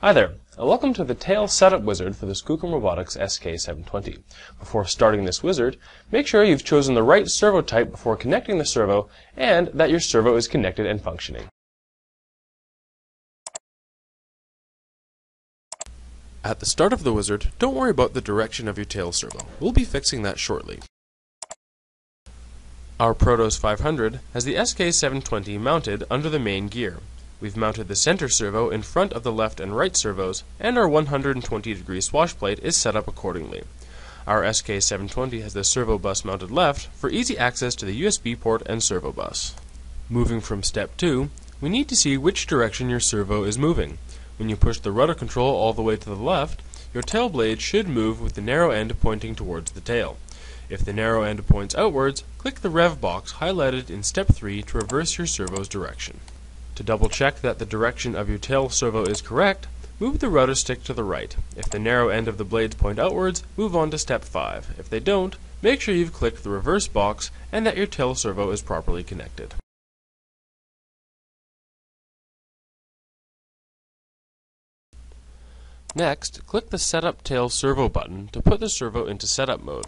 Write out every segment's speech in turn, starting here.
Hi there, and welcome to the tail setup wizard for the Skookum Robotics SK720. Before starting this wizard, make sure you've chosen the right servo type before connecting the servo and that your servo is connected and functioning. At the start of the wizard, don't worry about the direction of your tail servo. We'll be fixing that shortly. Our Protos 500 has the SK720 mounted under the main gear. We've mounted the center servo in front of the left and right servos, and our 120 degree swash plate is set up accordingly. Our SK720 has the servo bus mounted left for easy access to the USB port and servo bus. Moving from step 2, we need to see which direction your servo is moving. When you push the rudder control all the way to the left, your tail blade should move with the narrow end pointing towards the tail. If the narrow end points outwards, click the rev box highlighted in step 3 to reverse your servo's direction. To double check that the direction of your tail servo is correct, move the rudder stick to the right. If the narrow end of the blades point outwards, move on to step 5. If they don't, make sure you've clicked the reverse box and that your tail servo is properly connected. Next, click the Setup Tail Servo button to put the servo into setup mode.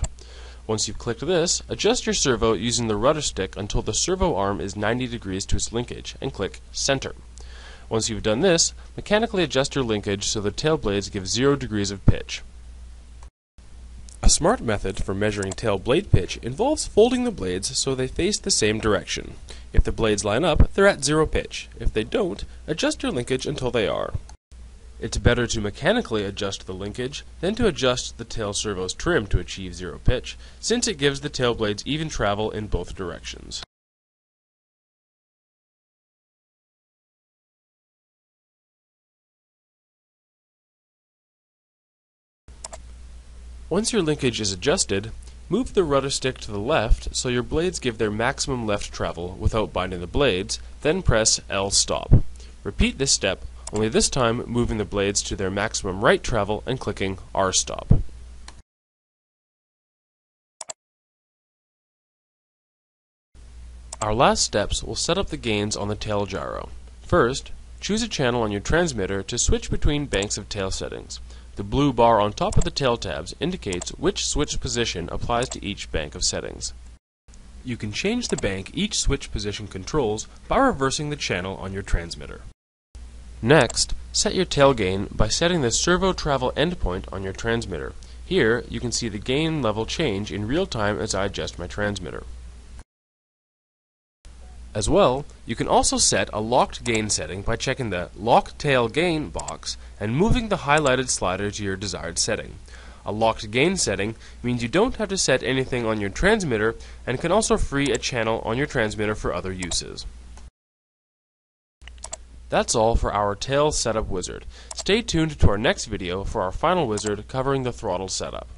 Once you've clicked this, adjust your servo using the rudder stick until the servo arm is 90 degrees to its linkage and click Center. Once you've done this, mechanically adjust your linkage so the tail blades give 0 degrees of pitch. A smart method for measuring tail blade pitch involves folding the blades so they face the same direction. If the blades line up, they're at zero pitch. If they don't, adjust your linkage until they are. It's better to mechanically adjust the linkage than to adjust the tail servo's trim to achieve zero pitch, since it gives the tail blades even travel in both directions. Once your linkage is adjusted, move the rudder stick to the left so your blades give their maximum left travel without binding the blades, then press L stop. Repeat this step only this time moving the blades to their maximum right travel and clicking R-stop. Our last steps will set up the gains on the tail gyro. First, choose a channel on your transmitter to switch between banks of tail settings. The blue bar on top of the tail tabs indicates which switch position applies to each bank of settings. You can change the bank each switch position controls by reversing the channel on your transmitter. Next, set your tail gain by setting the servo travel endpoint on your transmitter. Here, you can see the gain level change in real time as I adjust my transmitter. As well, you can also set a locked gain setting by checking the Lock Tail Gain box and moving the highlighted slider to your desired setting. A locked gain setting means you don't have to set anything on your transmitter and can also free a channel on your transmitter for other uses. That's all for our tail setup wizard. Stay tuned to our next video for our final wizard covering the throttle setup.